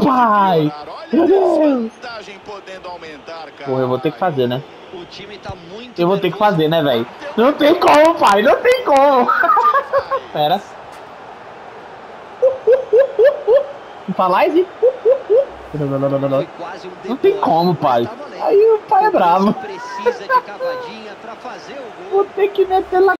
pai! Então Meu. Porra, eu vou ter que fazer, né? Eu vou ter que fazer, né, velho? Não tem como, pai, não tem como. Pera. Falar? Não, não, não, não, não, não. Tem como, pai. Aí o pai é bravo. Vou ter que meter lá